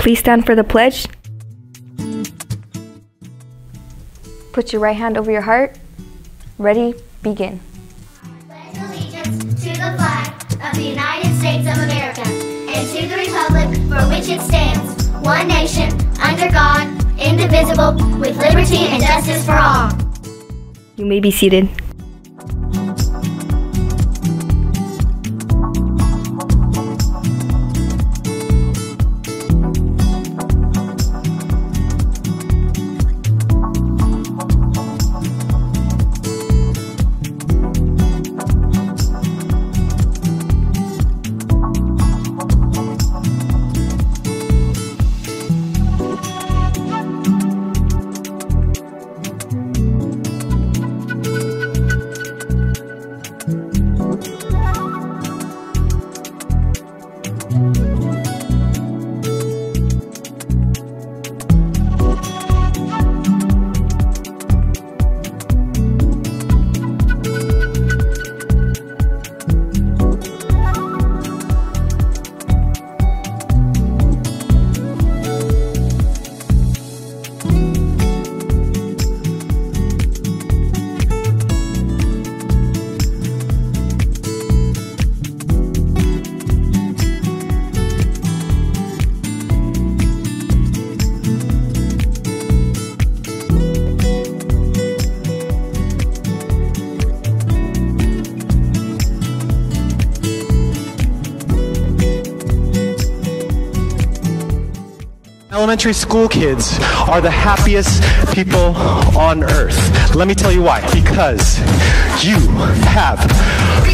Please stand for the pledge. Put your right hand over your heart. Ready, begin. pledge allegiance to the flag of the United States of America and to the republic for which it stands, one nation, under God, indivisible, with liberty and justice for all. You may be seated. Elementary school kids are the happiest people on earth. Let me tell you why. Because you have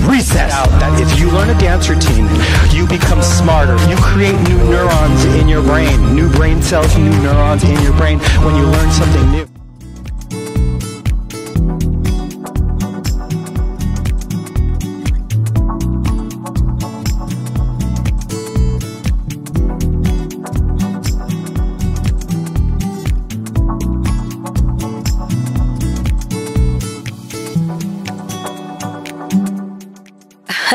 recess. Out that if you learn a dance routine, you become smarter. You create new neurons in your brain, new brain cells, new neurons in your brain when you learn something new.